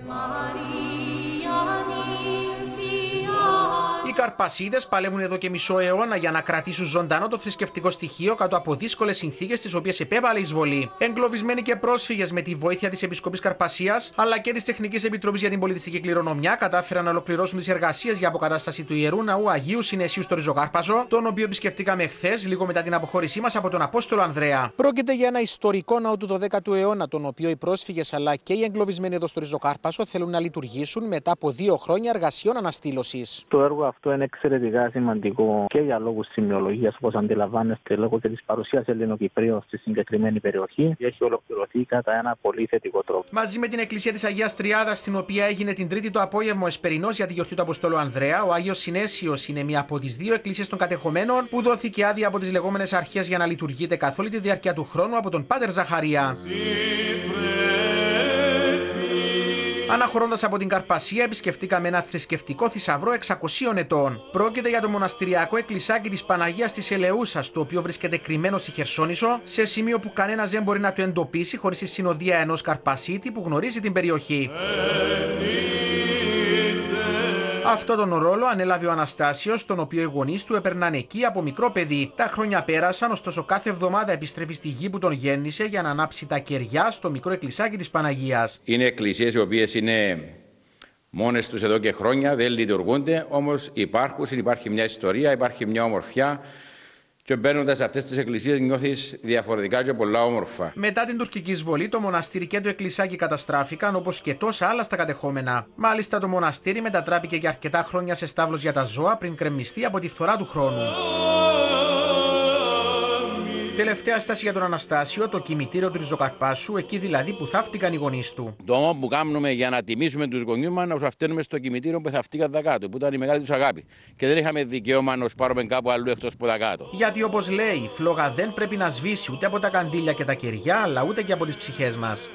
Maria Οι Καρπασίδες παλεύουν εδώ και μισό αιώνα για να κρατήσουν ζωντανό το θρησκευτικό στοιχείο κάτω από δύσκολες συνθήκες τι οποίες επέβαλε η εισβολή. Εγκλωβισμένοι και πρόσφυγες με τη βοήθεια της Επισκοπής Καρπασίας αλλά και της Τεχνικής Επιτροπής για την Πολιτιστική Κληρονομιά κατάφεραν να ολοκληρώσουν τις εργασίες για αποκατάσταση του ιερού ναού Αγίου Συνεσίου στο Ριζοκάρπαζο, τον οποίο επισκεφτήκαμε χθε λίγο μετά την αποχώρησή μας από τον Απόστολο Ανδρέα. Πρόκειται για ένα ιστορικό ναό του 12ου αιώνα, τον οποίο οι πρόσφυγες αλλά και οι εγκλωβισμένοι εδώ στο Ριζοκάρπαζο θέλουν να λειτουργήσουν μετά από δύο χρόνια εργασιών αναστήλωσης. Το έργο αυτό είναι εξαιρετικά σημαντικό και για λόγους σημειολογίας, όπως αντιλαμβάνεστε, λόγω και της παρουσίας Ελληνοκυπρίων στη συγκεκριμένη περιοχή. Έχει ολοκληρωθεί κατά ένα πολύ θετικό τρόπο. Μαζί με την Εκκλησία της Αγίας Τριάδας, στην οποία έγινε την Τρίτη το απόγευμα ο Εσπερινός για τη γιορτή του Αποστόλου Ανδρέα, ο Άγιος Συνέσιος είναι μία από τις δύο εκκλησίες των κατεχομένων που δόθηκε άδεια από τις λεγόμενες αρχές για να λειτουργείται καθ' όλη τη διάρκεια του χρόνου από τον Πάτερ Ζαχαρία. Αναχωρώντας από την Καρπασία, επισκεφτήκαμε ένα θρησκευτικό θησαυρό 600 ετών. Πρόκειται για το μοναστηριακό εκκλησάκι της Παναγίας της Ελεούσας, το οποίο βρίσκεται κρυμμένο στη Χερσόνησο, σε σημείο που κανένας δεν μπορεί να το εντοπίσει χωρίς τη συνοδεία ενός Καρπασίτη που γνωρίζει την περιοχή. Αυτό τον ρόλο ανέλαβε ο Αναστάσιος, τον οποίο οι γονείς του έπαιρναν εκεί από μικρό παιδί. Τα χρόνια πέρασαν, ωστόσο κάθε εβδομάδα επιστρέφει στη γη που τον γέννησε για να ανάψει τα κεριά στο μικρό εκκλησάκι της Παναγίας. Είναι εκκλησίες οι οποίες είναι μόνες τους εδώ και χρόνια, δεν λειτουργούνται, όμως υπάρχουν, υπάρχει μια ιστορία, υπάρχει μια ομορφιά και μπαίνοντας σε αυτές τις εκκλησίες νιώθεις διαφορετικά και πολλά όμορφα. Μετά την τουρκική εισβολή, το μοναστήρι και το εκκλησάκι καταστράφηκαν όπως και τόσα άλλα στα κατεχόμενα. Μάλιστα, το μοναστήρι μετατράπηκε για αρκετά χρόνια σε στάβλος για τα ζώα πριν κρεμιστεί από τη φθορά του χρόνου. Τελευταία στάση για τον Αναστάσιο, το κημητήριο του Ριζοκαρπάσου, εκεί δηλαδή που θαύτηκαν οι γονείς του. Το μόνο που κάνουμε για να τιμήσουμε τους γονεί μας, να τους αυταίνουμε στο κημητήριο που θαύτηκαν τα κάτω, που ήταν η μεγάλη τους αγάπη. Και δεν είχαμε δικαίωμα να τους πάρουμε κάπου αλλού εκτός από τα κάτω. Γιατί όπως λέει, η φλόγα δεν πρέπει να σβήσει ούτε από τα καντήλια και τα κεριά, αλλά ούτε και από τις ψυχές μας.